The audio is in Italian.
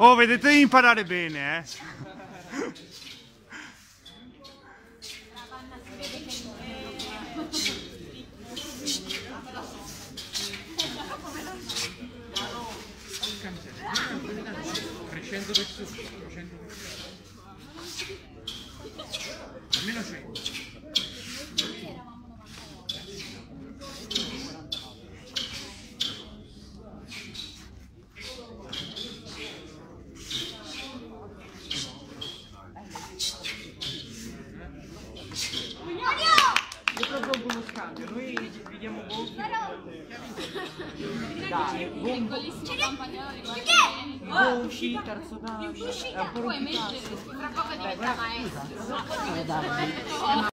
Oh, vedete di imparare bene, eh. Crescendo verso su, crescendo verso su. Almeno 100. Scambio, noi dividiamo Gonfi. Dai, Piccolissimo campagnolo Gonfi, terzo danno. Po' puoi mettere tra poco diventa maestro